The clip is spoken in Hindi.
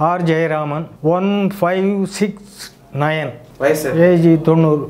R Jayaraman one five six nine வயசு ஏஜ் தொண்ணூறு